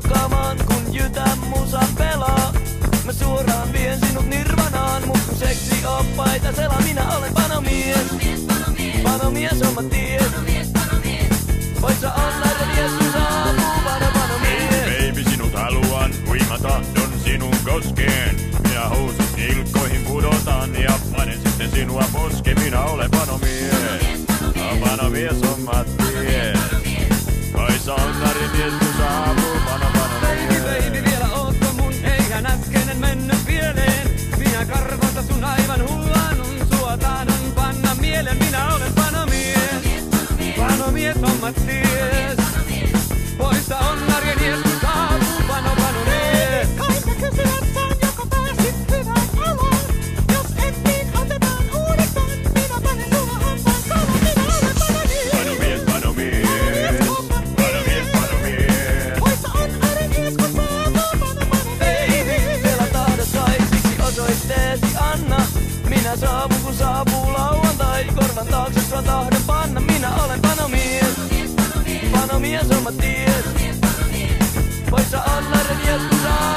kamaan, kun jytä musa pelaa. Mä suoraan vien sinut nirvanaan, mut kun seksi oppaita sela, minä olen panomies. Panomies, panomies, panomies on mä. Panomies, panomies. Voit sä olla revies, kun saapuu pano, panomies. Hey, baby, sinut haluan, huima tahdon sinun koskeen. Minä housut ilkkoihin pudotan ja panen sitten sinua poske, minä olen panomies. Panomies, panomies. panomies Mä ties. Poissa on arjen mies, kun saapuu pano panomies. Kaikka kysyvät saan, joko pääsit hyvään aloon. Jos et, niin otetaan uudestaan. Minä panen sua hampaan. Minä olen panomies. Panomies, panomies. Panomies, panomies. Poissa on aremies, kun saapuu pano Baby, panomies. vielä tahdot saisiksi osoitteesi anna. Minä saavun kun saapuu lauantai. Korvan taakse sua tahdon panna. Minä olen panomies. Panomies on mä ties. Voit sä olla mies, kun